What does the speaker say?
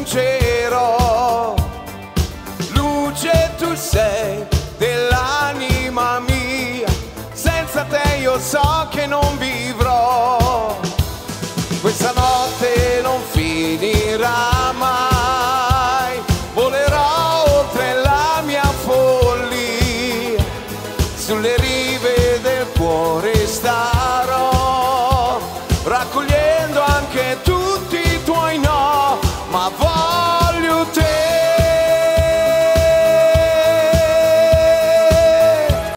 annuncerò. Luce tu sei dell'anima mia, senza te io so che non vivrò. Questa notte non finirà mai, volerò oltre la mia follia, sulle rive del cuore starò, raccogliendo anche tu.